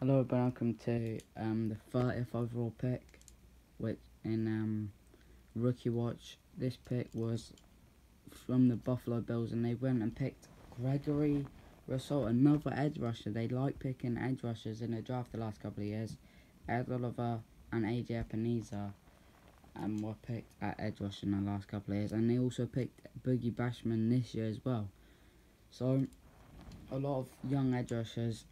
Hello, and welcome to um, the 30th overall pick, which in um, Rookie Watch, this pick was from the Buffalo Bills, and they went and picked Gregory Rousseau, another edge rusher. They like picking edge rushers in the draft the last couple of years. Ed Oliver and AJ Epenesa um, were picked at edge rusher in the last couple of years, and they also picked Boogie Basham this year as well. So, a lot of young edge rushers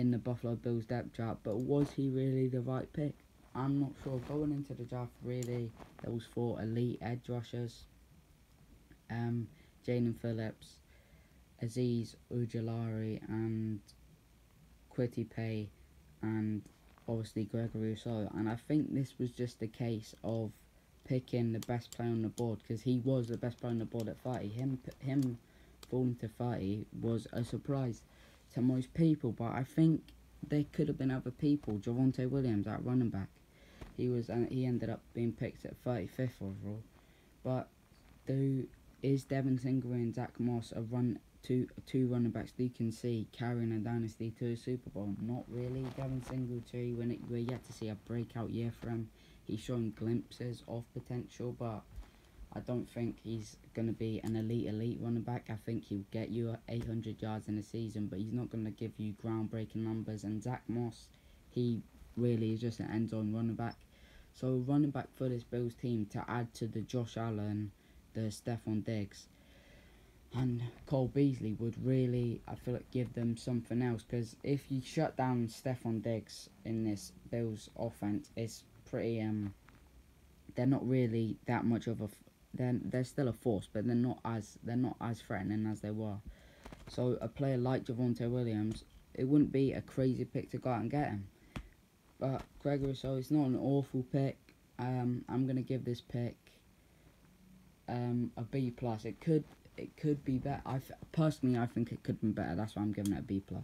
in the Buffalo Bills depth but was he really the right pick? I'm not sure. Going into the draft, really, there was four elite edge rushers. Um, Jaelan Phillips, Azeez Ojulari, and Kwity Paye, and obviously Gregory Rousseau. And I think this was just a case of picking the best player on the board because he was the best player on the board at 30. Him, him falling to 30 was a surprise to most people, but I think there could have been other people. Javonte Williams at running back, he was and he ended up being picked at 35th overall. But do is Devin Singletary and Zach Moss a run two two running backs that you can see carrying a dynasty to a Super Bowl? Not really. Devin Singletary, when it, we're yet to see a breakout year for him, he's showing glimpses of potential, but I don't think he's going to be an elite, elite running back. I think he'll get you 800 yards in a season, but he's not going to give you groundbreaking numbers. And Zach Moss, he really is just an end zone running back. So, running back for this Bills team to add to the Josh Allen, the Stefon Diggs, and Cole Beasley would really, I feel like, give them something else. Because if you shut down Stefon Diggs in this Bills offense, it's pretty um. They're not really that much of a they're they're still a force, but they're not as they're not as threatening as they were. So a player like Javonte Williams, it wouldn't be a crazy pick to go out and get him. But Gregory, so it's not an awful pick. Um, I'm gonna give this pick um, a B plus. It could it could be better. I personally I think it could be better. That's why I'm giving it a B plus.